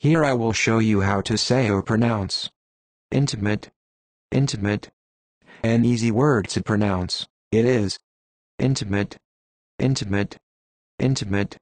Here I will show you how to say or pronounce intimate, intimate. An easy word to pronounce. It is intimate, intimate, intimate.